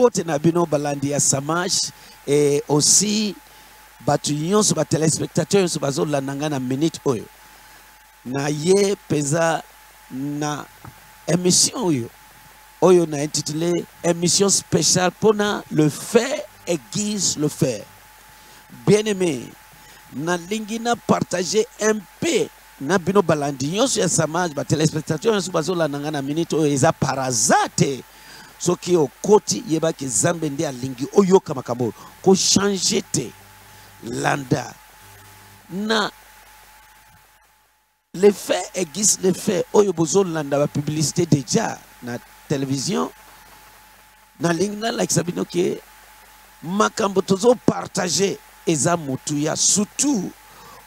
bote na bino balandi ya samage et aussi bato nyonso batelespectateur nyonso bazolanda ngai na minute oyo. Na ye mpenza na émission oyo. Oyo na intitulé émission spéciale mpona le fait aiguise le fait bien aimé nalingi na partager un peu na bino balandi nyonso ya samage batelespectateur nyonso bazolanda ngai na minute oyo. Eza paraza te soki okoti yebaki nzambe nde alingi oyoka makambo. Oyo kochange te. Landa. Na le fait aiguise le fait oyo bozolanda bapublicité déjà na télévision. Nalingi nalakisa bino ke makambo tozopartage eza motuya surtout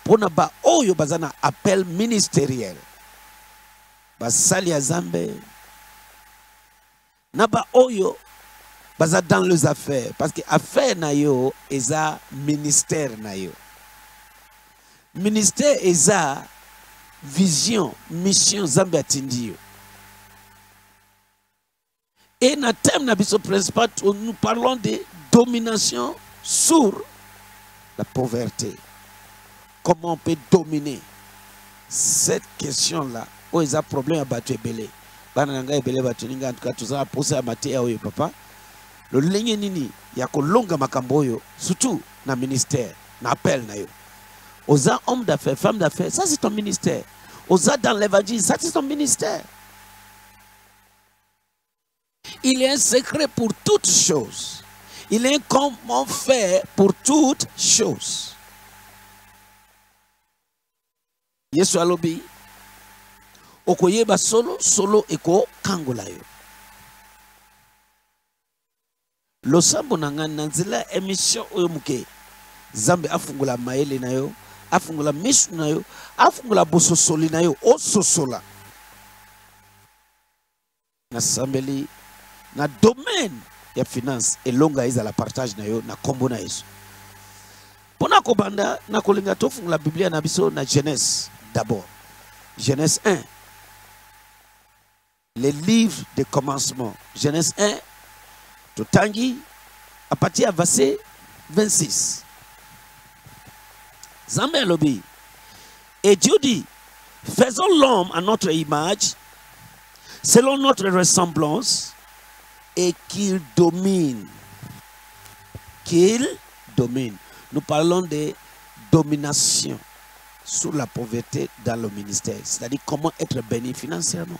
mpona baoyo baza na appel ministériel. Basali ya nzambe na baoyo baza dans les affaires parce que affaire na yo eza ministère na yo. Ministère eza vision mission nzambe atindi yo. Et na thème na biso principal nous parlons de domination sur la pauvreté. Comment on peut dominer cette question là oyo eza problème ya bato bana na ngai ebele bato ninga cas tozala posa ya mateya oyo papa. Lolenge nini ya kolonga makambo oyo surtout na ministère na appel na yo. Oza homme d'affaires femme d'affaires ça c'est ton ministère. Oza dans l'évangile ça c'est ton ministère. Il est un secret pour toutes choses. Il est un comment faire pour toutes choses. Yesu alobi okoyeba solo solo ekokangola yo. Losambo na ngai na nzela ya émission oyo moke nzambe afungola mayele na yo afungola misu na yo afungola bososoli na yo ososola. Nasambeli na domaine ya finance elonga ezala partage na yo na nkombo na yesu. Mpona kobanda na kolinga tofungola biblia na biso na genèse d'abord. Genèse 1 les livres de commencement. Genèse 1 totangi à partir ya verset 26 nzambe alobi et dieu dit faisons l'homme à notre image selon notre ressemblance et qu'il domine. Qu'il domine. Nous parlons de domination sur la pauvreté dans le ministère. C'est-à-dire comment être béni financièrement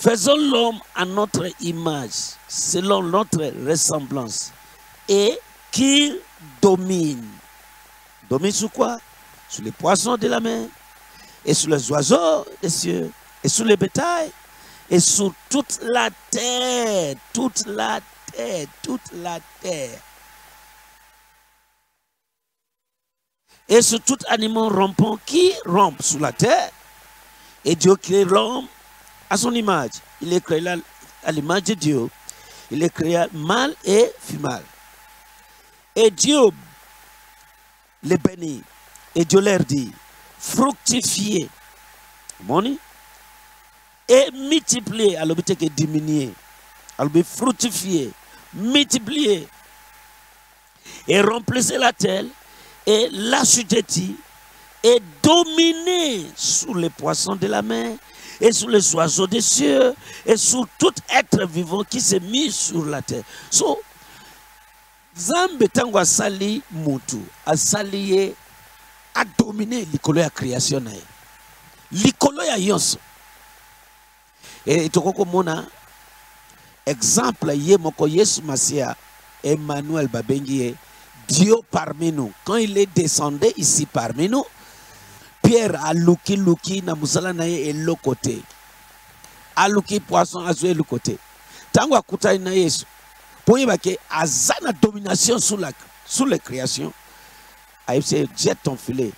Faisons l'homme à notre image, selon notre ressemblance, et qu'il domine. Domine sur quoi? Sur les poissons de la mer, et sur les oiseaux des cieux, et sur les bétails, et sur toute la terre, toute la terre, toute la terre. Et sur tout animal rampant qui rampe sur la terre. Et Dieu crée l'homme à son image. Il est créé à l'image de Dieu. Il est créé mâle et femelle. Et Dieu les bénit. Et Dieu leur dit, fructifiez. Et multipliez. Alors, que diminuer. Alors, fructifier. Multiplier. Et remplissez la terre. Et l'assujettir. Et dominer sous les poissons de la mer et sur les oiseaux des cieux et sur tout être vivant qui s'est mis sur la terre. So, Zambe tango asali mutu, asali ye a dominé likolo ya création na ya yonso. Et tokoko mona exemple ye moko Yesu Masia Emmanuel babengi Dieu parmi nous. Quand il est descendu ici parmi nous, pierre aluki luki na mosala na ye eloko te aluki poisson azwi eloko te ntango akutani na yesu mpo oyebake aza na domination sur, la, sur les créations. Ayebisi jet ton filet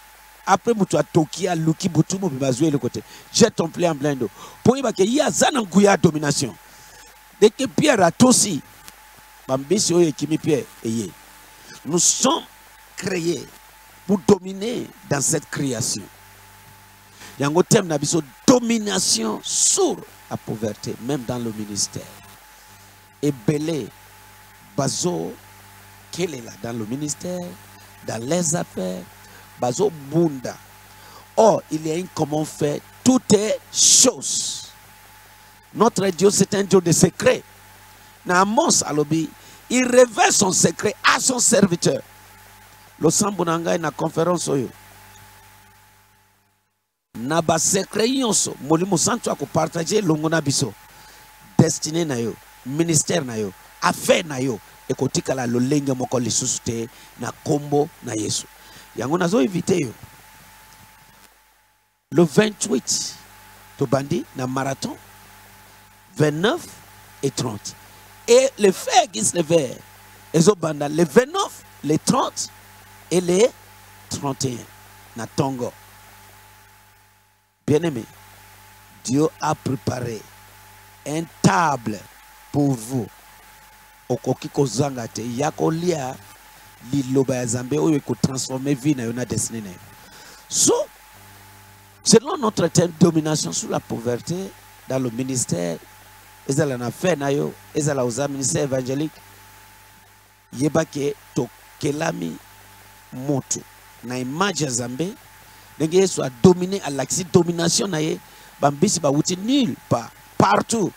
après moto atoki aluki butu mobima azwi eloko te jet ton filet en plein d'eau mpo oyebake ye aza na nguya ya domination deke pierre atosi bambisi oyo ekimi pierre eye. Nous sommes créés pour dominer dans cette création yango thème na biso domination sur à pauvreté, même dans le ministère. Est là dans le ministère, dans les affaires, Bazo Bunda. Or, il y a une comment fait toutes choses. Notre Dieu, c'est un Dieu de secret. Na alobi, il révèle son secret à son serviteur. Le sambunanga na conférence. Na ba secret nyonso, molimo santo akopartage longo na biso. Destiné na yo, ministère na yo, affaire na yo, ekotikala lolenge moko lisusu te na kombo na Yesu. Le 28, tobandi na marathon, 29 et 30. Et les fers qui se levèrent, ezobanda les 29, les 30 et les 31 na Tongo. Bien-aimé, Dieu a préparé une table pour vous. okoki kozanga te. Ya kolia liloba ya nzambe oyo ekotransforme vie na yo na yo. So selon notre thème domination sur la pauvreté dans le ministère ezala na affaire na yo ezala oza ministère évangélique yeba ke tokelami moto. Na image ya ndenge yesu adomine alakisi domination na ye. Bambisi bawuti nulle part partout.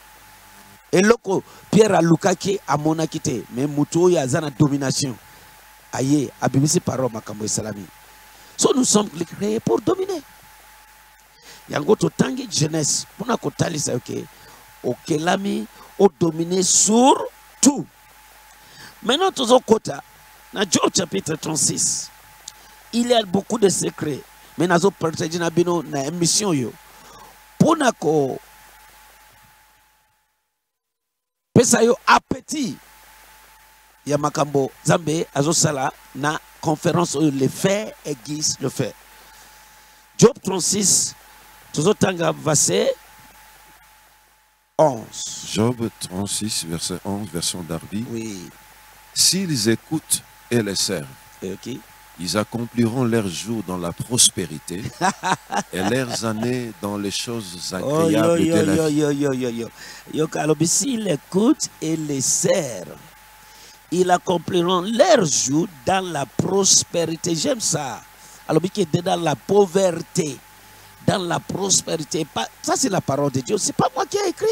Eloko pierre alukaki amonaki te me motu oyo aza na domination. Aye abimisi parole makambo esalami. So nous sommes créés pour dominer. Yango totangi jeunesse mpona kotalisa yo ke okelami odomine sur tout maintenant tozokota na job chapitre 36 il y a beaucoup de secrets mais nazopartage na bino na émission oyo mpona ko pesa yo appétit. Ya makambo nzambe azosala na conférence oyo le fait aiguise le fait. Job 36 tozotanga verset 11 Job 36, verset 11, version Darby. oui. S'ils écoutent et les servent, ok ils accompliront leurs jours dans la prospérité et leurs années dans les choses Oh, yo, agréables yo, de la yo, vie. yo, yo, yo, yo. S'ils écoutent et les servent, ils accompliront leur jour dans la prospérité. J'aime ça. Alors, qui est dans la pauvreté, dans la prospérité. Pas, ça, c'est la parole de Dieu. C'est pas moi qui ai écrit.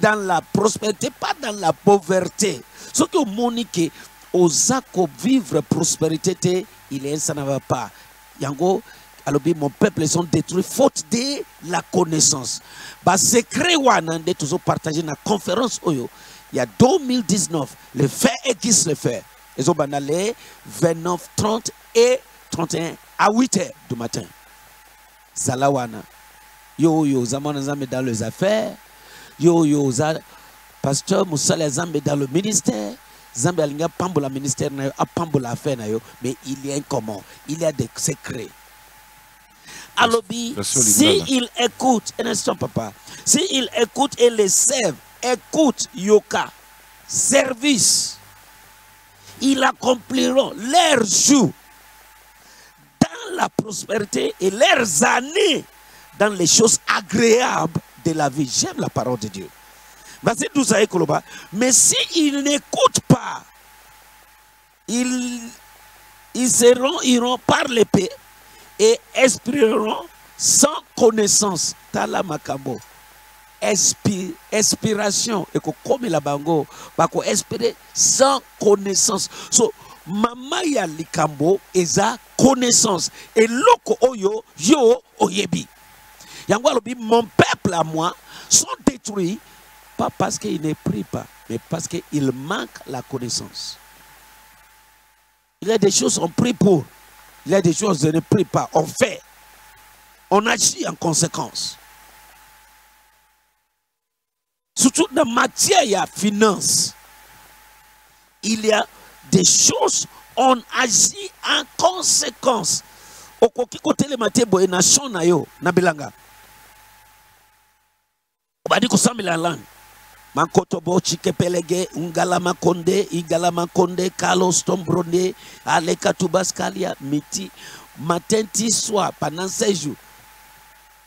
Dans la prospérité, pas dans la pauvreté. Ce que monique oza vivre prospérité te, il ça ne va pas. Yango alobi mon peuple sont détruits faute de la connaissance. Ba secret wana nde toujours partager na conférence oyo. Il y a 2019, le fait existe le fait. Ils ont les 29, 30 et 31 à 8 heures du matin. Zalawana. Yo yo zamana zambe dans les affaires. Yo yo za pasteur Moussala zambe dans le ministère. Zambe alinga pambola ministère na yo, apambola affaire na yo, mais il y a un comment, il y a des secrets. Alobi, si il écoute, un instant papa, si il écoute et les servent, écoute Yoka, service, ils accompliront leurs jours dans la prospérité et leurs années dans les choses agréables de la vie. J'aime la parole de Dieu. Verset 12 à Ekoloba. Mais s'ils n'écoutent pas, ils, ils iront par l'épée et expireront sans connaissance. Tala makambo. Expi- expiration. Et comme la bango, bako expirer sans connaissance. So, mama ya likambo eza connaissance. Et loko oyo, yo oyebi. Yango alobi, mon peuple à moi sont détruits, pas parce qu'ils ne prient pas, mais parce qu'ils manquent la connaissance. Il y a des choses on prie pour, il y a des choses on ne prie pas, on fait, on agit en conséquence. Surtout dans la matière, il y a finance. Il y a des choses, on agit en conséquence. okoki obandi kosambela langue mankotobo chikepelege ungalama konde igalama konde kalos tombronde aleka tubaskalia miti matin ti soir pendant 16 jours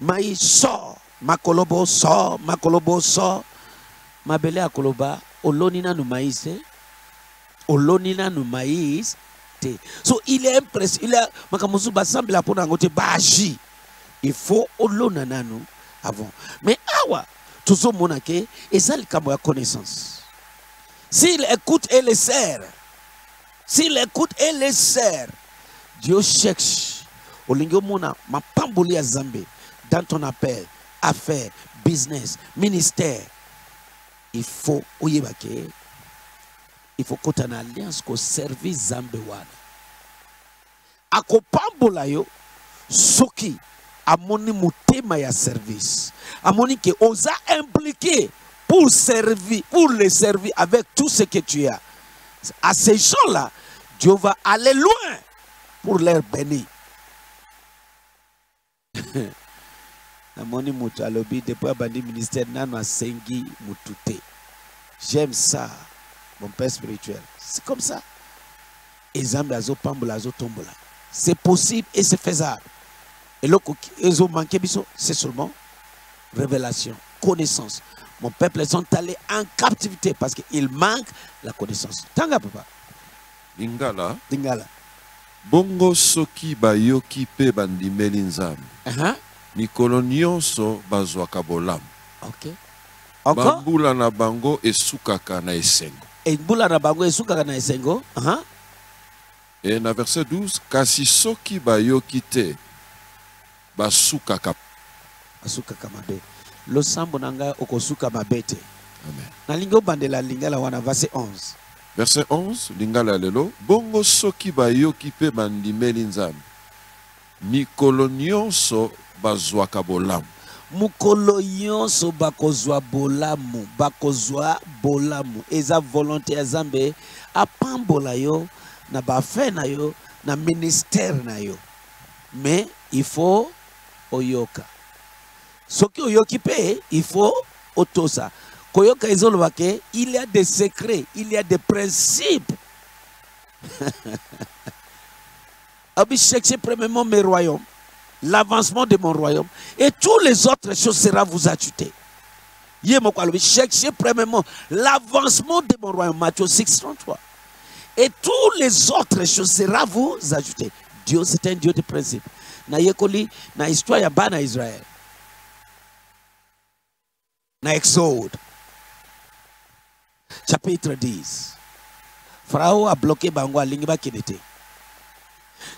maïs sort makolobo sort makolobo sort mabele ya koloba oloni nanu maïs te oloni maïs te so il est impressé il est makambo mosusu basambela mpo na yango te baagi il faut olona nanu avant. Mais awa tozomona ke eza likambo ya connaissance. S'il écoute et les sert s'il écoute et les sert dieu cherche. Olingi omona mapamboli ya nzambe dans ton appel affaire business ministère. Il faut oyeba il faut kota na alliance koservi nzambe wana. Akopambola yo soki amoni motema ya service. Amoni ke oza impliqué pour servir pour les servir avec tout ce que tu as. À ces gens là Dieu va aller loin pour leur bénir. Namoni moto alobi depuis abandi ministère nano asengi motu j'aime ça mon père spirituel. C'est comme ça. Ezambe azopambola azotombola c'est possible et c'est faisable eloko ezomanke biso c'est seulement révélation connaissance. Mon peuple sont allés en captivité parce qu'il manque la connaissance. Tanga papa. Lingala dingala. Bongo soki bayoki mpe bandimeli nzambe. Uh-huh. mikolo nyonso bazwaka bolamu. Ok. Encore? Bambula na bango esukaka na esengo. Embula na bango esukaka na esengo? Uh-huh. e na verset 12 kasi soki bayoki te basukaka. Asukaka mabe. Losambo na ngai okosuka mabe te. Nalingi obandela lingala wana verset 11 verset 11 lingala ya lelo. Bongo soki bayoki mpe bandimeli nzambe mikolo nyonso bazwaka bolamu. Mokolo nyonso bakozwa bolamu bakozwa bolamu. Eza volonté ya nzambe apambola yo na baaffaire na yo na ministère na yo. Mais il faut oyoka. Soki oyoki mpe il faut otosa. Koyoka ezoloba il y a des secrets il y a des principes. Abi cherchez premièrement mes royaumes l'avancement de mon royaume et toutes les autres choses sera vous ajoutées ye moko alobi cherchez premièrement l'avancement de mon royaume Matthieu 6 33 et toutes les autres choses sera vous ajoutées dieu c'est un dieu de principe na yekoli na histoire ya bana israel. Na exode. Chapitre 10 farao abloke bango alingi bakende te.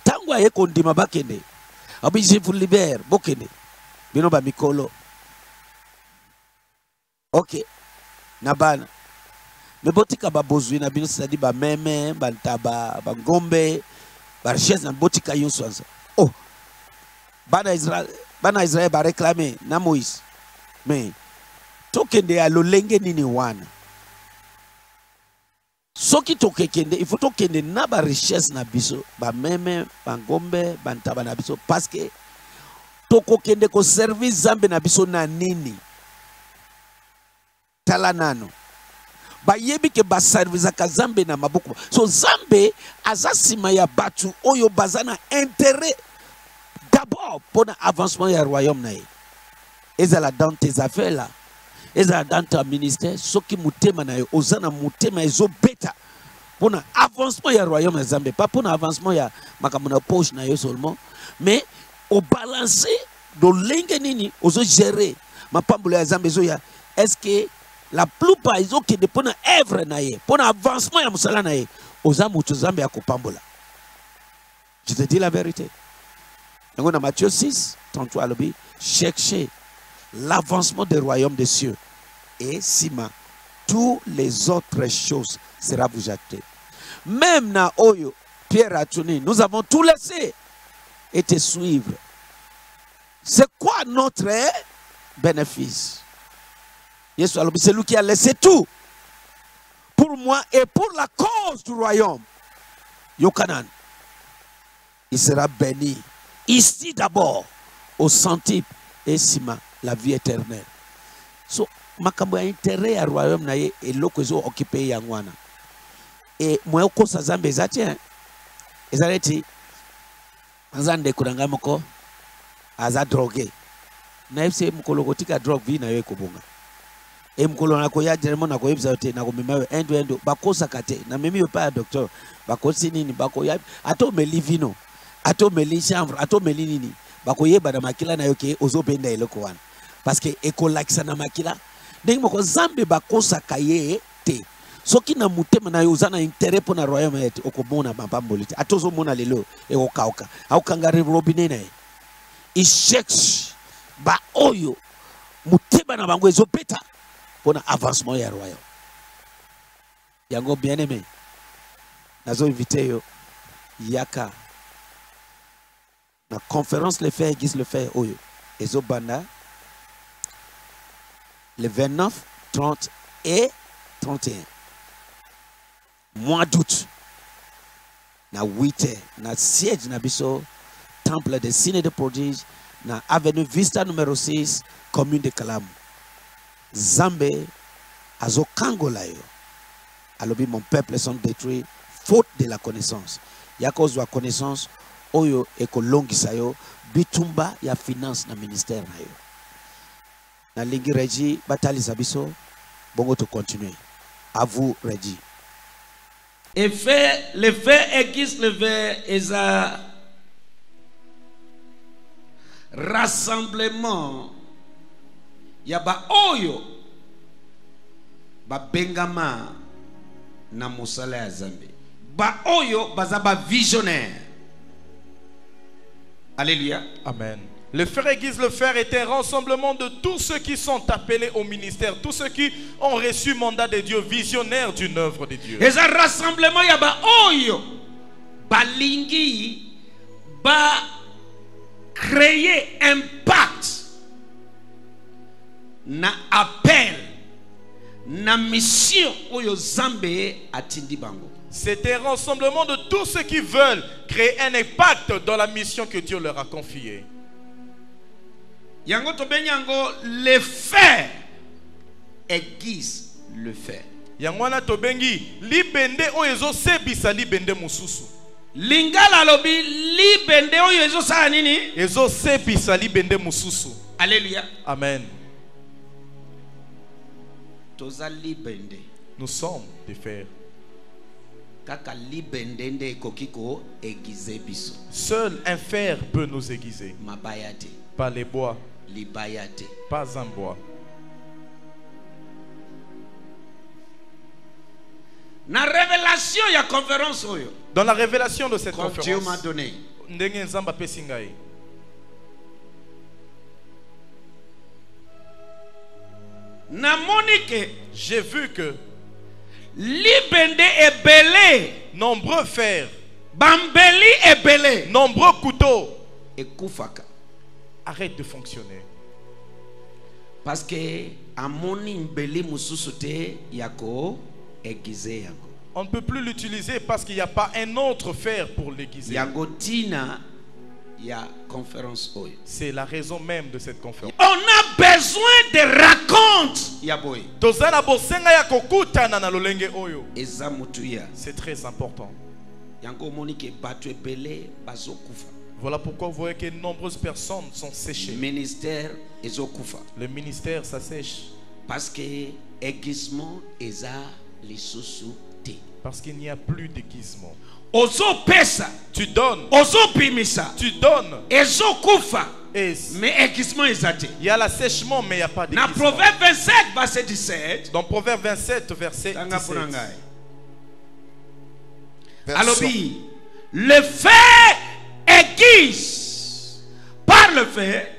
Ntango aye kondima bakende abi je vous bokende. Bino bamikolo ok. Na bana. Me botika babozwi na bino c'est-à-dire bameme bantaba bangombe barichesse na botika yonso anza oh bana israel bana israel bareklame na moise. Me tokende ya lolenge nini wana? Soki tokekende ifo tokende na barichese na biso bameme bangombe bantaba na biso parceke tokokende koservi nzambe na biso na nini? Tala nano. Bayebi ke baservisaka nzambe na maboko. So nzambe aza nsima ya bato oyo baza na intérêt d'abord mpo na avancement ya royaume ezala dans tes affaires là. Dans ta ministère. Soki motema na yo oza na motema ezobeta mpo na avancement ya royaume ya nzambe pa mpo na avancement ya makambo poche na yo seulement. Mais obalance lolenge nini ozogere mapambolo ya nzambe ezoya est ce que la plupart ezokende mpo na œuvre na ye mpo na avancement ya mosala na ye je te dis la vérité yango na matthieu 6 33 alobi cherchez l'avancement des royaumes des cieux. Et sima toutes les autres choses sera vous ajoutées même na oyo pierre atuni nous avons tout laissé et te suivre. C'est quoi notre bénéfice? C'est lui qui a laissé tout pour moi et pour la cause du royaume. Yokanan il sera béni ici d'abord au centuple et sima la vie éternelle. So makambo ya intérêt ya royaume na ye eloko ezo occupé ye yango wana e moye okosa nzambe eza te aza ndeko na ngai moko aza drogué. Nayebi se mokolo kotika drogue vi na yo ekobonga. E mokolo nakoya directement nakoyebisa yo te nakomema yo endo endo bakosaka te. Namemi yo docteur. Bakosi nini bakoya. Ata omeli vino ata omeli chanvre ata omeli nini? Bakoyeba na makila na yo ke ozobenda eloko wana. Parceke ekolakisa na makila. Ndenge moko nzambe bakosaka ye te. Soki na motema na yo oza na intere mpo na royaume ye te okomona mapamboli te. Ata ozomona lelo ekokauka. Aokanga robine na ye. Echerche baoyo motema na bango ezobeta mpona avancement ya royaume. Yango bien aime nazoinvite yo yaka na conférence le fer église le fer oyo ezobanda le 29 30 et 31 mois d'août na 8 heures na siège na biso temple de ciné de prodige na avenue vista numéro 6 commune de kalamu nzambe azokangola yo. Alobi mon peuple sont détruits faute de la connaissance. Ya kozwa connaissance oyo ekolongisa yo bitumba ya finance na ministère na yo. Nalingi regi batalisa biso bongo tocontinue à vous regi efe le fait église le ver eza rassemblement. Ya baoyo babengama na mosala ya nzambe baoyo baza bavisionnaire alléluia Amen. Le frère Église le Fer est un rassemblement de tous ceux qui sont appelés au ministère, tous ceux qui ont reçu mandat de Dieu, visionnaires d'une œuvre de Dieu. eza rassemblement ya baoyo balingi bacreye impact na appel na mission oyo nzambe atindi bango C'est un rassemblement de tous ceux qui veulent créer un impact dans la mission que Dieu leur a confiée. yango tobengi yango le fer église le fer. Yango wana tobengi libende oyo ezosebisa libende mosusu. Lingala alobi libende oyo ezosala nini? Ezosebisa libende mosusu. Alleluya amen. Toza libende. Nous sommes des frères seul un fer peut nous aiguiser. Pas les bois. Pas un bois. Conférence dans la révélation de cette comme dieu m'a conférence donné j'ai vu que libende ebele. Nombreux fers. Bambeli ebele. Nombreux couteaux. Ekufaka. Arrêtent de fonctionner. Parce que amoni mbeli mosusu te ya koegize yango. On ne peut plus l'utiliser parce qu'il n'y a pas un autre fer pour l'aiguiser. Yango c'est la raison même de cette conférence. On a besoin de raconte ya boye toza na bosenga ya kokutana na lolenge oyo. Eza motuya. C'est très important. Voilà pourquoi vous voyez que de nombreuses personnes sont séchées. Ministère ezokufa. Le ministère s'assèche parce que aiguisement parce qu'il n'y a plus d'aiguisement ozopesa. Tu donnes. Ozopimisa. Tu donnes. Ezokufa. Mais aiguisement eza te il y a l'assèchement mais il n'y a pas na d'aiguisement proverbe 27 verset 17 dans Proverbe 27 verset tanga mpona 17 ngai Version- alobi le fait aiguise par le fait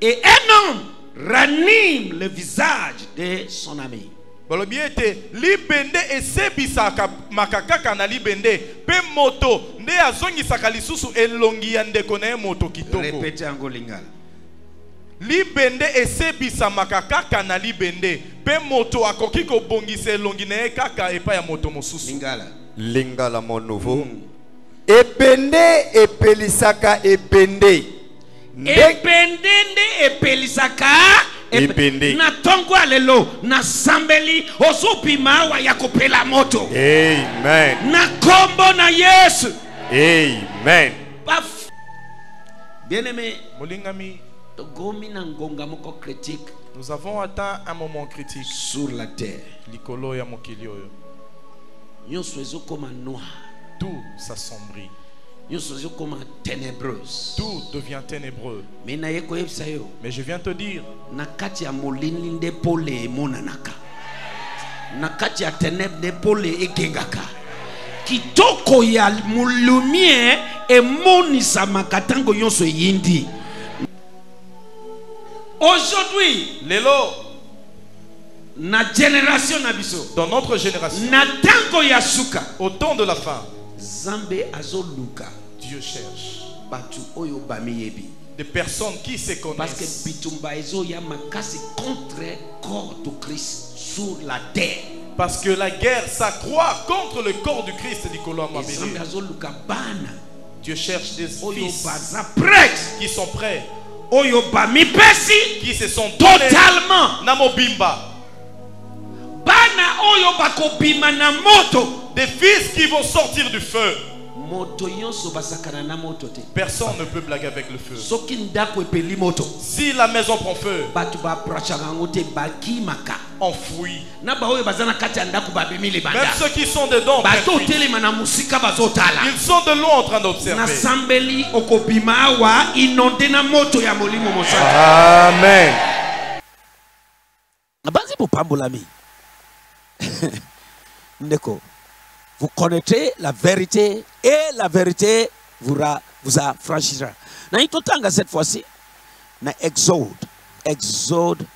et un homme ranime le visage de son ami. Balobi ete libende esebisaka makakaka na libende. Mpe moto nde azongisaka lisusu elongi ya ndeko na ye moto kitoko. Libende esebisamaka kaka na libende. Mpe moto akoki kobongisa elongi na ye kaka epai ya moto mosusu. Lingala. Lingala mon nouveau. Ebende epelisaka ebende. Nde- ebende nde epelisaka ep- Ebende. na ntongo ya lelo nasambeli ozopima awa ya kopela moto amen na nkombo na yesu amen Baf- bien aimé molingami togomi na ngonga moko critique Nous avons atteint un moment critique. sur la terre Likolo ya mokili oyo. nyonso ezokoma noir Tout s'assombrit. Ténébreuse. Tout devient ténébreux. Mais je viens te dire, na kati ya ténèbre pole egengaka kitoko ya lumière emonisamaka ntango nyonso eyindi. Aujourd'hui Lélo, na génération na biso. dans notre génération, na ntango ya suka. au temps de la fin, nzambe azoluka Dieu cherche bato oyo bamiyebi des personnes qui se parce que connaissent. bitumba ezoya makasi contre corps de christ sur la terre. Parce que la guerre s'accroît contre le corps du Christ, Nicolas nzambe Mabélé. azoluka bana. Dieu cherche des oyo fils qui sont prêts, oyo bamipesi qui se sont donnés totalement. Namobimba. bana oyo bakobima na moto Des fils qui vont sortir du feu. moto nyonso basakana na moto te Personne ne peut blaguer avec le feu. Si la maison prend feu, babimi Même ceux qui sont dedans, ils sont de loin en train d'observer. Amen. nabanzi bopambolami ndeko vous connaîtrez la vérité et la vérité vous, ra, vous affranchira. Nayi totanga cette fois-ci. Na exode exode.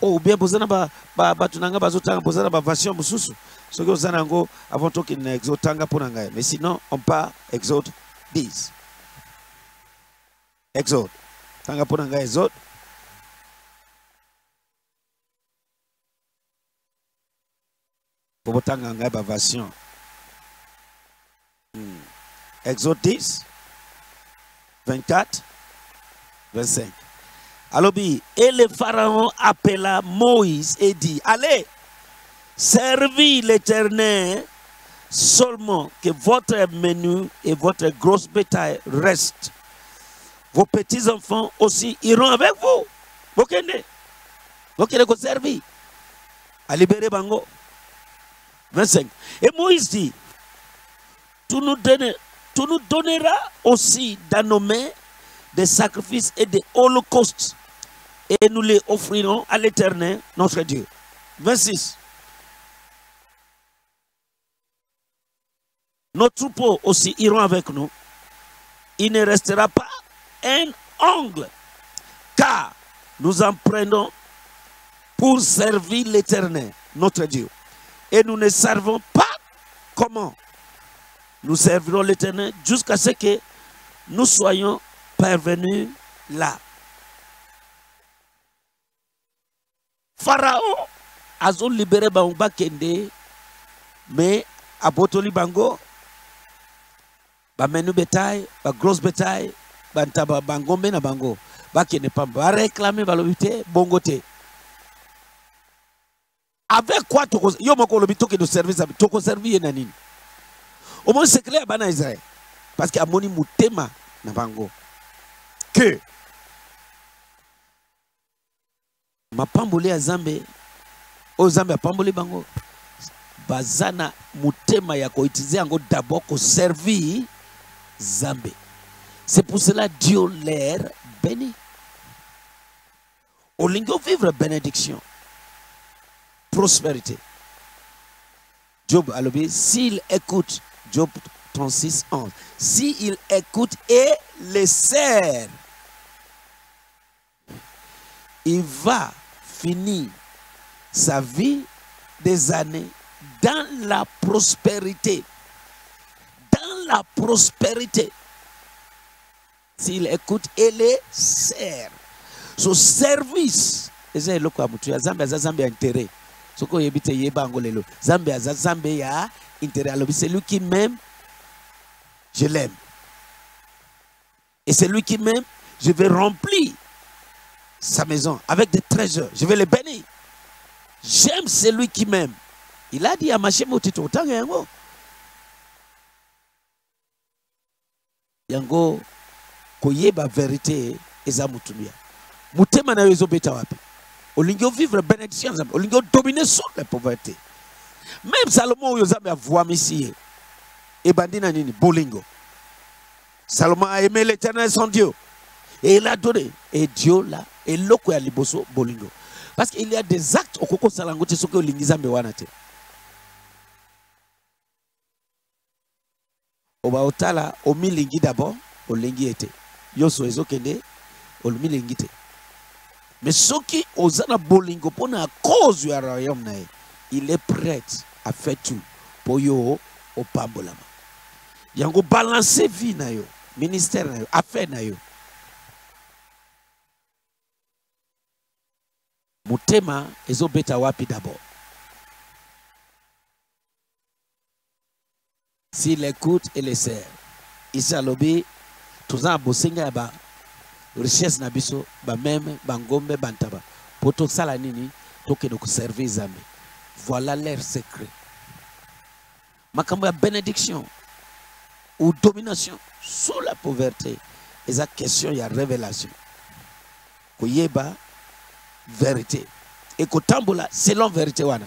Oh, bien boza na ba- ba- bato na ngai bazotanga boza na baversion mosusu soki oza na yango avant tokende na exode tanga mpo na ngai mais sinon on part exode 10 exode. Tanga mpo na ngai exode. Po botanga ngai baversion. Exode 10 24 25 alobi et le pharaon appela moïse et dit allez servis l'éternel seulement que votre menu et votre grosse bétail restent. Vos petits enfants aussi iront avec vous. Bokende bokende koservi alibere bango. 25 et moïse dit tu nous, donnes- tu nous donneras aussi dans nos mains des sacrifices et des holocaustes, et nous les offrirons à l'Éternel, notre Dieu. 26. Nos troupeaux aussi iront avec nous. Il ne restera pas un ongle, car nous en prenons pour servir l'Éternel, notre Dieu. Et nous ne servons pas comment? Nous servirons l'Éternel jusqu'à ce que nous soyons parvenus là. Pharaon azo libéré bango bakende mais abotoli bango bamenu bétail bagrosse bétail bantaba bango bakende pamba baréclame balobi te avec quoi yo moko olobi tokende service tokoservi omoni sekele ya bana ya israel parce que amoni motema na bango. Ke mapamboli ya nzambe oyo nzambe apamboli bango baza na motema ya koutilize yango d'abord koservir nzambe c'est pour cela dieu leur béni. Olingi ovivre bénédiction. Prospérité. Job alobi s'il écoute Job 36 11 s'il écoute et les sert il va finir sa vie des années dans la prospérité. Dans la prospérité. S'il écoute et les sert. So service eza eloko ya motu ya zambe aza zambe ya intérêt. Soki oyebi te yeba ya c'est lui qui m'aime je l'aime. Et c'est lui qui m'aime je vais remplir sa maison avec des trésors. Je vais le bénir. J'aime celui qui m'aime. Il a dit à mashemo tito otanga yango. Yango koyeba vérité eza motumia motema na yo ezobeta wapi? Olingi ovivre bénédiction olingi odomine sur la pauvreté même salomo oyo nzambe avwamisi ye ebandi na nini? Bolingo. Salomon a aimé l'éternel son dieu. Et il a donné. Et dieu là eloko ya bolingo. Parce qu'il y a des actes okoki kosala yango te soki olingi nzambe wana te. Oba otala omilingi d'abord olingi ye te nyonso ezokende omilingi te. Mais soki oza bolingo mpo na cause ya royaume na il est prêt à faire tout mpo yo opambolama yango balance vie na yo ministère na yo affaire na yo. Motema ezobeta wapi d'abord? S'il écoute et le sert isi alobi toza bosenga ya ba richesse na biso bameme bangombe bantaba mpo tosala nini tokende koservir nzambe voilà leur secret. Makambo ya bénédiction ou domination sous la pauvreté. Eza question ya révélation. Koyeba vérité. Ekotambola selon vérité wana.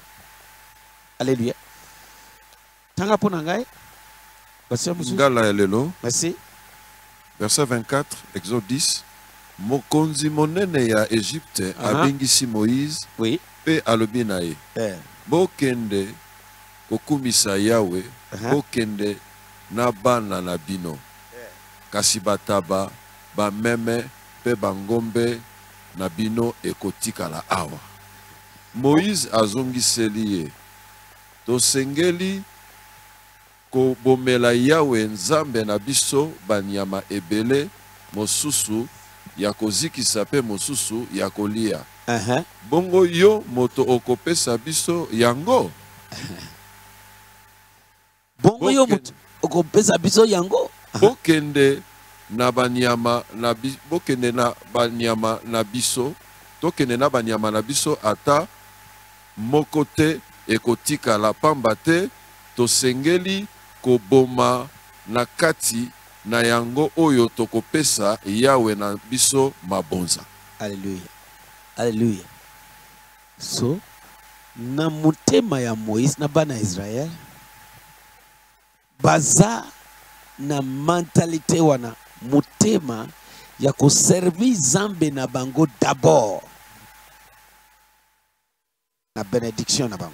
Alleluya tanga mpo na ngai ngala lelo. Merci. Verset 24 exode 10 mokonzi monene ya egypte Aha. abengisi moïse oui. mpe alobi na ye. Bokende kokumisa yawe Aha. bokende na bana na bino. Kasi bataba bameme mpe bangombe na bino ekotikala awa. Moïse azongiseli ye tosengeli kobomela yawe nzambe na biso banyama ebele mosusu ya kozikisa mpe mosusu ya kolia uh-huh. bongo yo moto okopesa biso yango. Bongo yo moto okopesa biso yango. Bokende na banyama na bokende na banyama na biso. Tokende na banyama na biso ata moko te ekotikala pamba te. Tosengeli koboma na kati na yango oyo tokopesa yawe na biso mabonza. Alleluya alleluya so na motema ya moïse na bana ya israele baza na mentalité wana motema ya koservi nzambe na bango d'abord. Na bénédiction na bango.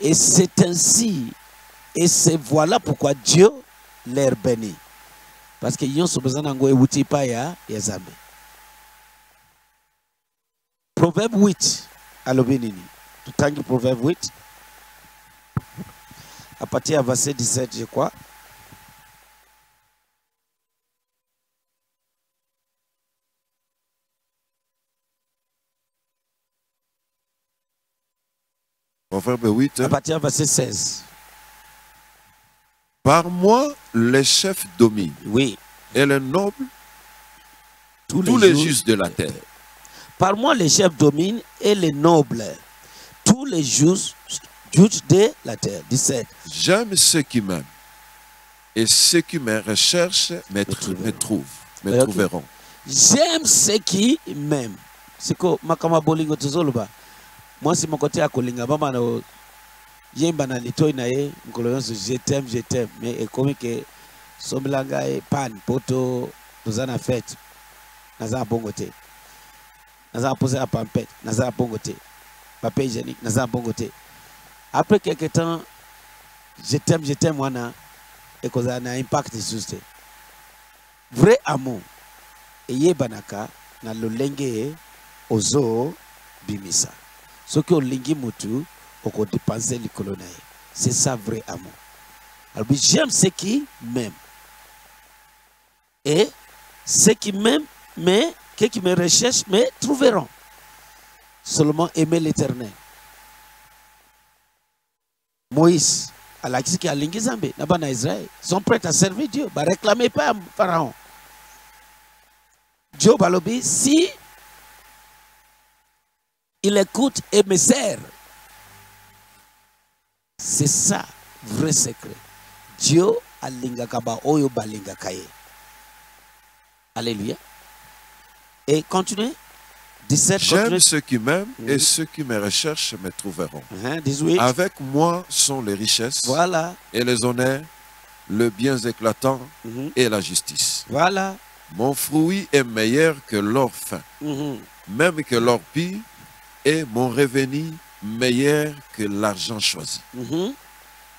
Et c'est ainsi et c'est voilà pourquoi dieu leur bénit parce que nyonso baza nango ewuti epai ya ya proverbe 8 alobi nini? Tutangi proverbe 8 à partir ya verset 17 je crois. Proverbe 8. à partir ya verset 16 Par moi, les chefs dominent, oui. Et les nobles, tous, tous les jours- justes de la terre. Par moi les chefs dominent et les nobles tous les justes juges de la terre. 17 J'aime ceux qui m'aiment, et ceux qui me recherchent me, tr- trouveront. me trouvent, me Ok. trouveront. j'aime ceux qui m'aiment. Siko makambo bolingo tozoloba mwasi moko te akolinga mama na yemba na litoi na ye nyonso je t'aime je t'aime. Mais ekomi ke sombela ngai pane mpo to toza na fete naza na bongo te naza na posa ya pampete naza na bongo te papier hygiénique naza na bongo te après quelque temps je t'aime je t'aime wana ekozala na impact lisusu te vrai amour. Eyebanaka na lolenge ozobimisa soki olingi mutu okodepense likolo na ye c'est ça vrai amour. Alobi j'aime ceux qui m'aiment et ceux qui m'aiment mais ceux qui me recherchent me trouveront. Seulement aimer l'éternel. Moïse alakisiki alingi nzambe na bana ya israel sont prêts à servir dieu. Baréclame pas ya pharaon. Dieu balobi si il écoute et me sert. C'est ça vrai secret. Dieu alingaka baoyo balingaka ye alléluia Et continuez. 17, J'aime ceux qui m'aiment et Mhm. ceux qui me recherchent me trouveront. Hein, 18. Avec moi sont les richesses Voilà. et les honneurs, le bien éclatant Mhm. et la justice. Voilà. Mon fruit est meilleur que l'or fin, Mhm. même que l'or pire, et mon revenu meilleur que l'argent choisi.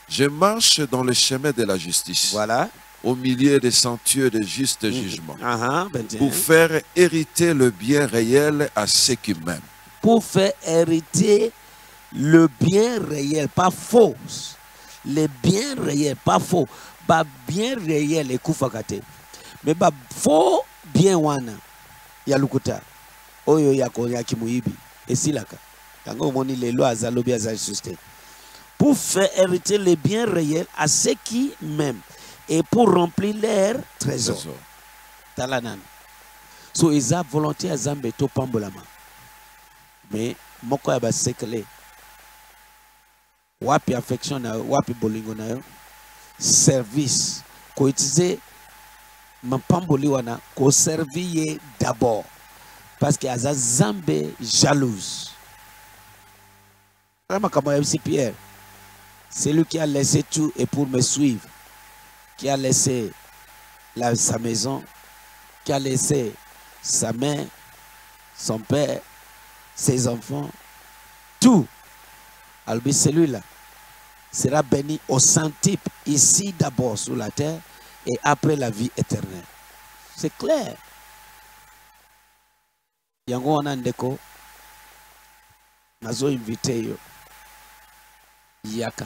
Je marche dans le chemin de la justice, Voilà. Au milieu des sentiers de juste Mhm. jugement, Ah, ah, 21. pour faire hériter le bien réel à ceux qui m'aiment. pour faire hériter le bien réel, pas faux. Le bien réel, pas faux. Ba bien réel ekufakate. Mais ba faux bien wana ya lukuta. Oyo ya ko ya kimuibi. Esilaka. Yango moni lelo azalobi. Pour faire hériter le bien réel à ceux qui m'aiment et pour remplir leur trésor. Trésor. tala nani so eza volonté ya nzambe topambolama me moko ya basekele wapi affection na wapi bolingo na yo service koutilize mapamboli wana koservi ye d'abord. Parce que aza nzambe jalouse. Ya bisi pierre? C'est lui qui a laissé tout et pour me suivre qui a laissé la, sa maison qui a laissé sa mère, son père, ses enfants, tout. Alors celui-là sera béni au centuple ici d'abord sur la terre et après la vie éternelle. C'est clair. yango wana ndeko nazoinvite yo yaka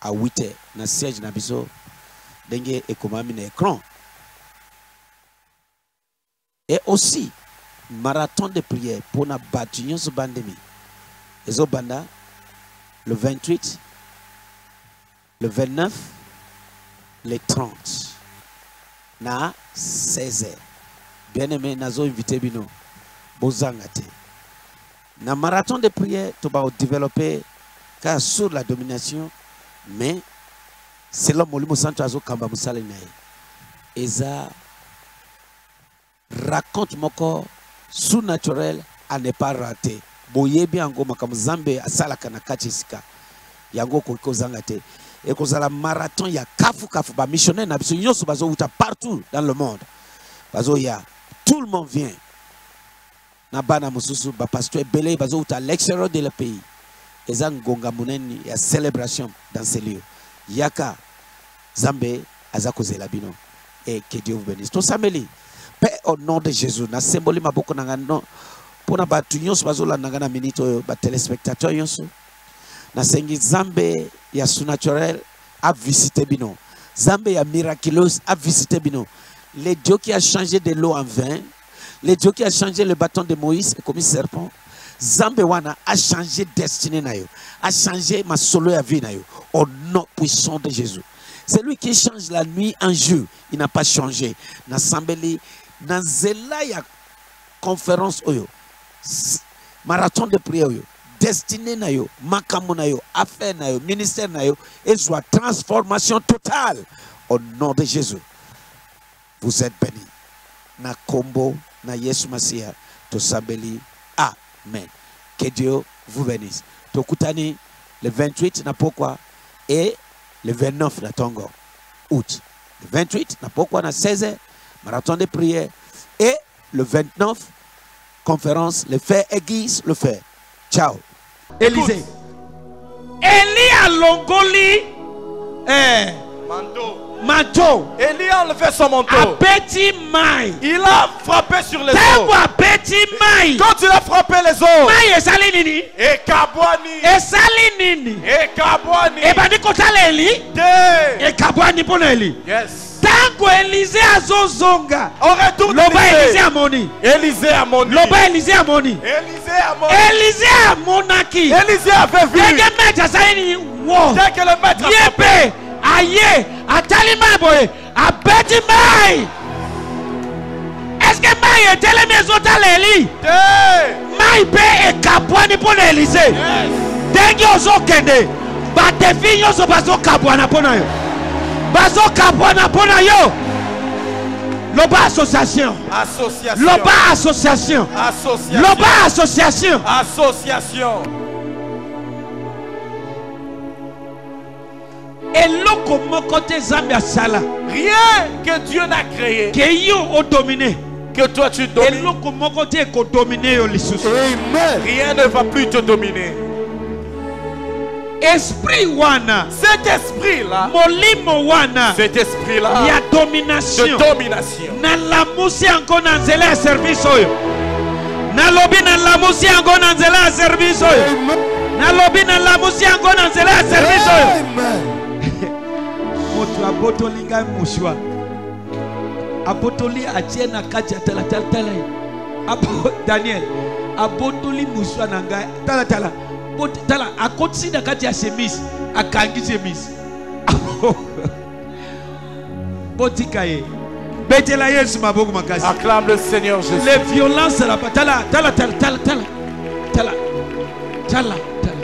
à 8 heures na siège na biso ndenge ekomami na écran. Et aussi marathon de prière mpona bato nyonso bandimi ezobanda le 28 le 29 le 30 na 16 heures. Bien aimé nazoinvite bino bozanga te. Na marathon de prière tobaodéveloppe kaka sur la domination mais selon molimo santo azokamba mosala na ye eza raconte moko surnaturel à ne pas rater. Boyebi yango makambo nzambe asalaka na yango okoki kozanga te. Ekozala marathon ya kafukafu bamissionnaire na biso nyonso bazowuta partout dans le monde. Bazoya tout le monde vient. Na bana mosusu bapasteur ebele bazowuta à l'extérieur de le pays eza ngonga monene ya célébration dans ce lieu. Yaka nzambe aza kozela bino. Que dieu vous bénisse. Tosambeli mpe au nom de jésus. Nasemboli maboko na ngai no mpona bato nyonso bazolanda ngai na minute oyo batelespectateur nyonso. Nasengi nzambe ya surnaturel avisite bino. Nzambe ya miraculeuse avisite bino. Le dieu qui a changé de l'eau en vin le dieu qui a changé le bâton de moïse comme serpent nzambe wana a changé destinée na yo a changé masolo ya vie na yo au nom puissant de jésus. C'est lui qui change la nuit en jour il n'a pas changé. Nasambeli na nzela ya conférence oyo marathon de prière oyo destinée na yo makambo na yo affaire na yo ministère na yo transformation totale. Au nom de jésus vous êtes bénis. Na kombo na yesu masiya tosambeli amen. Que dieu vous bénisse. Tokutani le 28 na pokwa et le 29 na tongo août. Le 28 na pokwa na 16 marathon de prière et le 29 conférence le fait aiguise le fait ciao. Élisée. Élie alongoli eh, Manteau manteau. Élie a enlevé son manteau. À petit. Il a frappé sur les os. à. Quand il a frappé les os. Maille et salinini. Et kabwani. Eh ben, et salinini. Et kabwani. Et. Et pour Yes. ntango elize azozonga loba elize amoni loba elize amoni elize amonaki ndenge mete asali nini wo ye mpe aye atali mai boye abeti mai eske mai etelemi ezotala eli mai mpe ekabwani mpo na elize ndenge ozokende badefi nyonso bazokabwana mpo na yo bazokabwana mpo na yo. Loba association. Association. loba association. Association. loba association. Association. Rien que Dieu n'a créé. Que toi tu domines. Amen. Rien ne va plus te dominer. Esprit wana. Cet esprit là. Molimo wana. Cet esprit là. Il y a domination. De domination. Encore service service service. Amen. Moto abotoli ngai mushwa abotoli atie na kati ya Abo- daniel abotoli mushwa na ngai. Talatala tala. Akotisi na kati ya chemise akangi chemise. Botika ye. Betela yesu maboko makasi. Acclame le Seigneur Jésus. les violences là tala tala tala tala tala. Tala tala tala.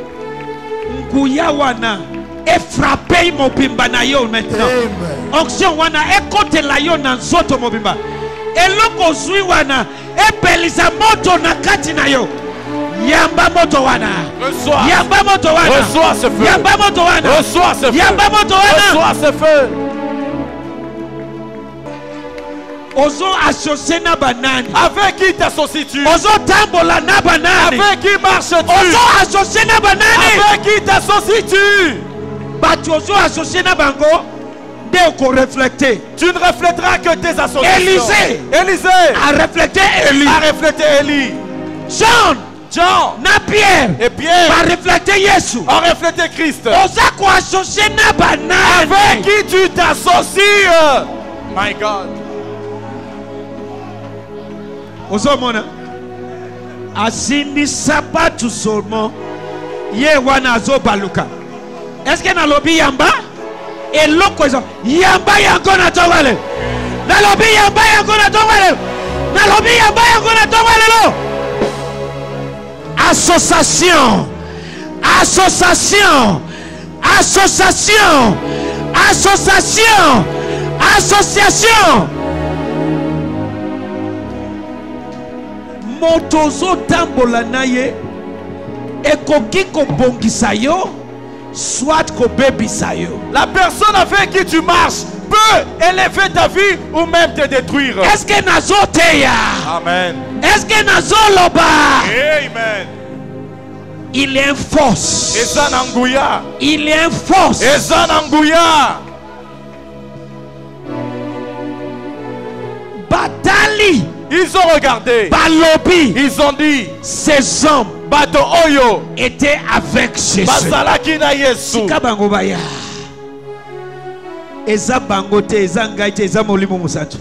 Nguya wana efrape mobimba na yo maintenant. Onction wana ekotela yo na nzoto mobimba. Eloko ozwi wana epelisa moto na kati na yo. Yamba moto wana. Reçois. yamba moto wana. Reçois ce feu. yamba moto wana. Reçois ce feu. yamba moto wana. Reçois ce feu. ozo associe na banani Avec qui t'associes-tu ozotambola na banani Avec qui marches-tu? Ozo associe na banani Avec qui t'associes-tu bato ozo associe na bango nde Tu ne reflèteras que tes associations. Élisée. Élisée. Areflecte eli a reflété Élie. john Jean. Na pierre. Et Pierre. Bareflecte yesu. Ont reflété Christ. oza koassocie na Avec banani qui tu t'associes? My God. ozomona asimbi sapatu seulement ye wana azobaluka eske nalobi yamba? Eloko eza yamba yango na ntongo lelo nalobi yamba yango na ntongo lelo nalobi yamba yango na ntongo lelo association. Association. Association. Association. Association. Moto ozotambola na ye ekoki kobongisa yo soit kobebisa yo La personne avec qui tu marches peut élever ta vie ou même te détruire. eske nazoteya Amen. eske nazoloba Amen. il est un force il est force Nanguya. batali Ils ont regardé. balobi Ils ont dit ces hommes Bato Oyo. étaient avec Jésus. Bazalaki na Yesu. tika bango baya. Eza bango te eza ngai te eza molimo mosantu.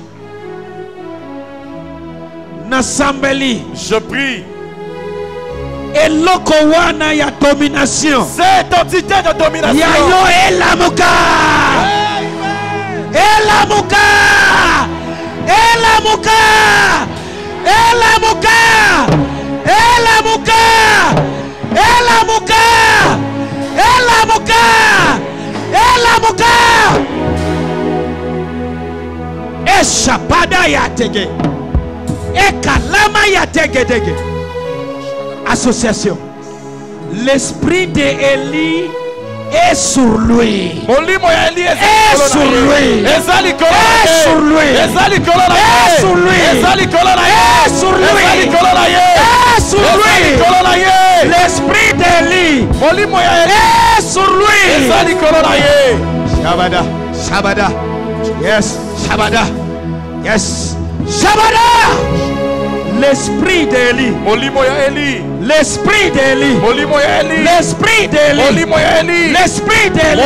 Nasambeli Je prie. eloko wana ya domination. Cette entité de domination. ya yo elamuka. Elamuka. Elamuka. Elamuka eshapada yatege ekalama yategedege association. L'esprit d'Élie est sur lui. Est sur lui. Est sur lui. Est sur lui. Est sur lui. Est sur lui est sur lui. Eli, l'esprit d'Eli est sur lui. Shabada, Shabada, yes, Shabada, yes, Shabada. L'esprit d'Élie. L'esprit d'Élie. L'esprit d'Élie. L'esprit d'Élie.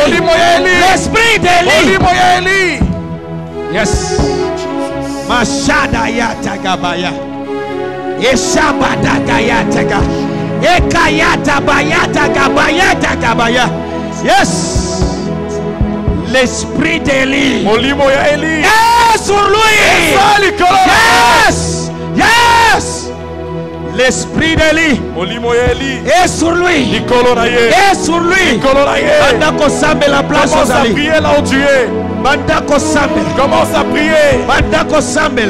L'esprit d'Élie. Yes. Mashada ya tagabaya. Yes. L'esprit d'Élie. Molimo ya Élie. Yes, sur lui. Yes. Yes. yes. l'esprit d'Eli est sur lui. Est sur lui. Banda kosambela place ozali banda commence à prier.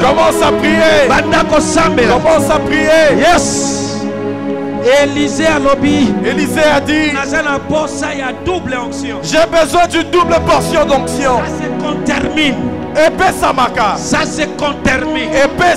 Commence à prier. Commence à prier. Yes. Élisée a lobby. Élisée a dit J'ai besoin d'une double portion d'onction. Ça c'est qu'on termine. Samaka. Ça c'est qu'on termine.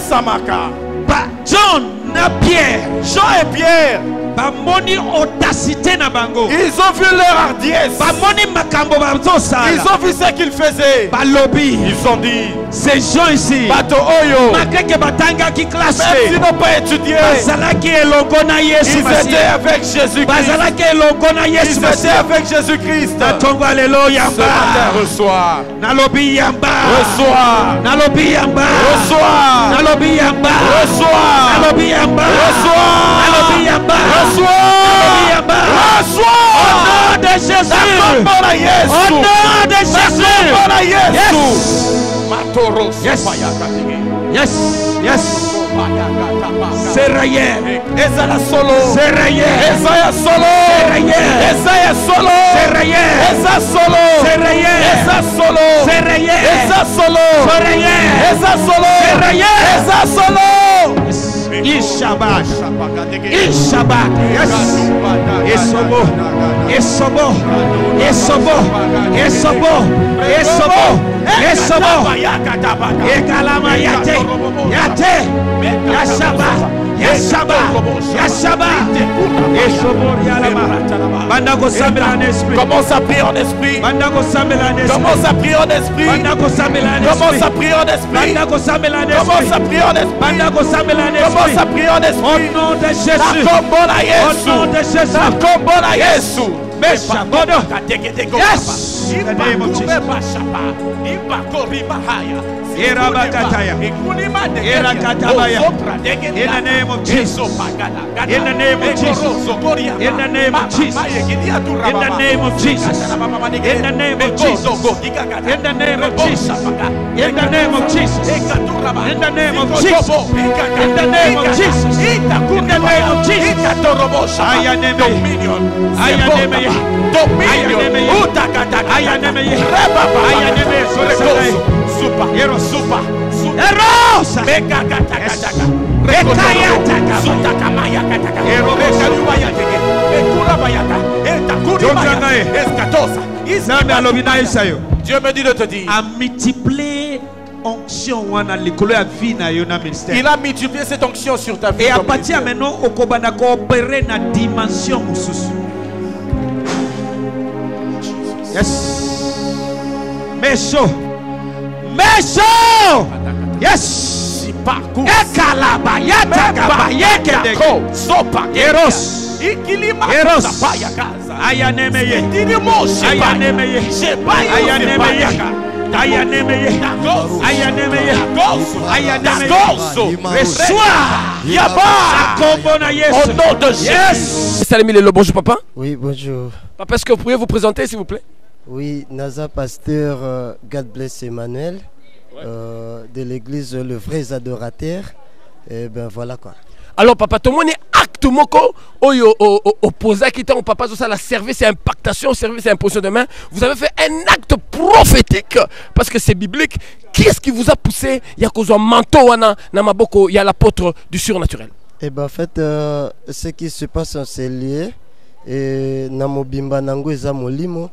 Samaka. Bah, John na Pierre. Jean et Pierre bamoni audacité na bango. ils ont vu leur hardiesse. Bamoni makambo bazosala. ils ont vu ce qu'ils faisaient. Balobi. ils ont dit ces gens ici. bato oyo. malgré que batangaki classe même s'ils n'ont pas étudié bazalaki elongo na yesu ils étaient avec bazalaki elongo na ils étaient avec matin yamba. Reçois. Nalobi yamba. Reçois. Nalobi yamba. Reçois. Nalobi yamba. Reçois. Nalobi yamba. Reçois. Nalobi yamba Rassois Rassois Au nom de Jésus Au nom de Jésus Yes. Yes. Yes. Sereye Ezala solo. Sereye Ezaya solo. Sereye Ezaya solo. Sereye Eza solo. Sereye Eza solo. Sereye Eza solo. Sereye Eza solo. Sereye Eza solo. Ishabat Ishabat yes. Esobo Esobo Esobo Esobo Esobo Esobo Ekalama yate. Yate. Yashaba Yeshaba, Yeshaba, Commence à prier en esprit. Commence à prier en esprit. Commence à prier en esprit. Commence à prier en esprit. Commence à prier en esprit. Commence à prier en esprit. Au nom de Jésus. Au nom de Jésus. Nakombo na Yesu. Mesha Bodo Yes In the name of Jesus In the name of Jesus. In the name of Jesus. In the name of Jesus. In the name of Jesus. In the name of Jesus. In the name of Jesus. In the name of Jesus. In the name of Jesus. In the name of Jesus. In the name of Jesus. dieu me dit de te dire. Onction vie na yo na ministère. Il a multiplié cette onction sur ta vie et à partir maintenant okobanda koopere na dimension yes. Meso. Meso. Yes. Ekalaba yatagaba yekedeke eros. eros. ayanemeye ayanemeye ayanemeye ayanemeye ayanemeye ayanemeye reçois Yaba. Au nom de Jésus. Lelo, bonjour papa? Oui, bonjour. Papa, est-ce que vous pourriez vous présenter s'il vous plaît? Oui, Naza Pasteur, euh, God bless Emmanuel, euh, de l'église Le Vrai Adorateur. Et ben voilà quoi. Alors papa, tout le monde est acte moko oyo o- o- opposé à quitter papa ça la service et impactation, service et imposition de main. Vous avez fait un acte prophétique parce que c'est biblique. Qu'est-ce qui vous a poussé? Il y a cause manteau wana na maboko, il y a l'apôtre du surnaturel. Et ben en fait, euh, ce qui se passe en c'est lié. Et na mobimba nango molimo.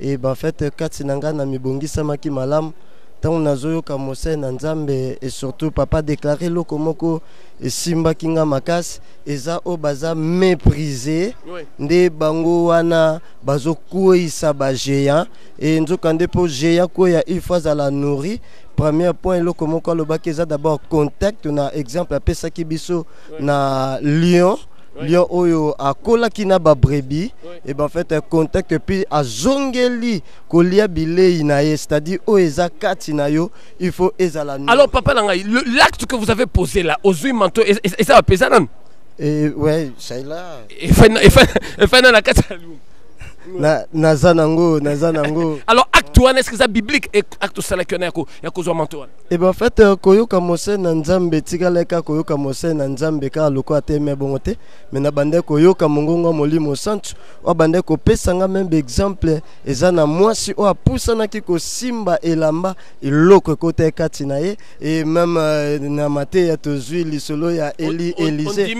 Et en fait, kati nanga na mibongisamaki malamu. ntango nazoyoka mose na nzambe e surtout papa déclaré eloko moko esimbaki nga makasi eza oyo baza méprise nde bango wana bazokweyisa bagéant e nzoka nde mpo géant kweya il faut azala nourri. Premier point eloko moko alobaki eza d'abord contact na exemple apesaki biso na lion lio oyo akolaki na babrebi et eh ben en fait contact puis azongeli kolia bilei na ye. C'est-à-dire oyo eza kati na yo il faut ezala alors papa na l'acte que vous avez posé là aux yeux manteau et ozwi manto eza bapeza nanu ouais c'est là. Efai na kati ya lungu na naza nango naza nango Alors, acte wana, est-ce que c'est biblique? Et acte salaki wana ya ko- ya kozwa wana et ben en fait euh, koyoka mose na nzambe tikala kaka koyoka mose na nzambe kaka lokola te me bongo te. Me na bande koyoka mongongo molimo santu oyo exemple eza na mwasi oyo apusanaki kosimba elamba eloko ekota kati na ye. E meme euh, na mateya tozwi lisolo ya eli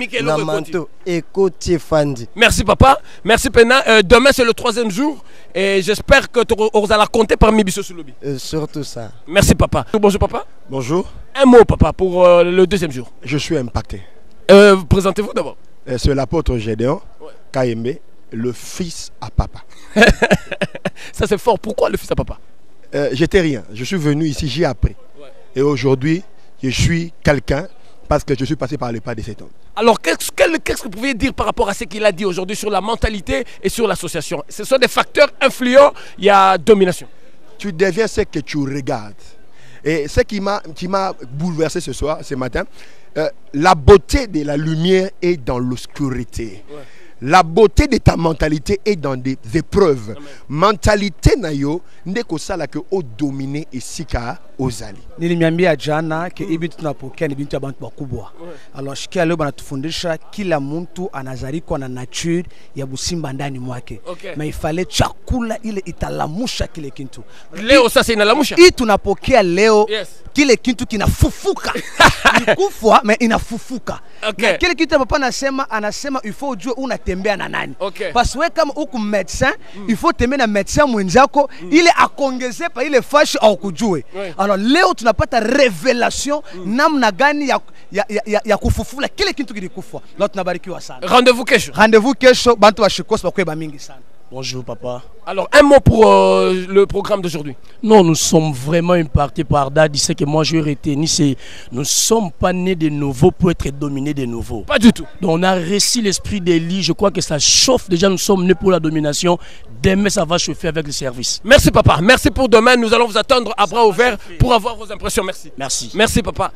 que na manto ekoti efandi. Merci papa, merci Pena. Euh, demain c'est le troisième jour et j'espère que tu allez compter parmi Bisso Soulobi. Euh, surtout ça Merci papa. Bonjour papa. Bonjour, Un mot papa pour euh, le deuxième jour. je suis impacté. Euh, Présentez-vous d'abord. C'est l'apôtre Gédéon Ouais. Le fils à papa. Ça c'est fort. Pourquoi le fils à papa? Euh, J'étais rien, je suis venu ici, j'ai appris. Et aujourd'hui, je suis quelqu'un parce que je suis passé par les pas de cet homme. Alors qu'est-ce que vous pouvez dire par rapport à ce qu'il a dit aujourd'hui sur la mentalité et sur l'association? Ce sont des facteurs influents. Il y a domination. Tu deviens ce que tu regardes. Et ce qui m'a qui m'a bouleversé ce soir, ce matin, euh, la beauté de la lumière est dans l'obscurité. La beauté de ta mentalité est dans des épreuves. Mentalité nayo ndeko sala que o dominer esika ozali. nilimiambia jana ke hii vitu tunapokea ni vitu ya bantu wakubwa alors shikia leo banatufundisha kila mtu anazarikwa na nature ya busimba ndani mwake Okay. na ifale chakula ile italamusha kile kintu Leo sasa inalamusha? hii tunapokea leo Yes. kile kintu kinafufuka Ni kufwa me inafufuka Okay. na kile kitu papa anasema anasema il faut ujue unatembea na nani. Okay. parce we kama uku medecin il faut tembea na medecin mwenzako ile akongeze pa ile fashi au kujue. Ouais. alors leo tunapata revelation namna gani ya, ya, ya, ya, ya kufufula kile kitu kilikufa. Leo tunabarikiwa sana. Rendez-vous kesho. rendez-vous kesho bantu bashikosi bakweba mingi sana Bonjour papa. Alors un mot pour euh, le programme d'aujourd'hui. Non, nous sommes vraiment impactés par Dad. Il sait que moi je retenu, c'est nous ne sommes pas nés de nouveau pour être dominés de nouveau. Pas du tout. Donc on a réussi l'esprit d'Élie. Je crois que ça chauffe déjà. Nous sommes nés pour la domination. Demain, ça va chauffer avec le service. Merci papa. Merci pour demain. Nous allons vous attendre à bras ouverts pour avoir vos impressions. Merci. Merci. Merci papa.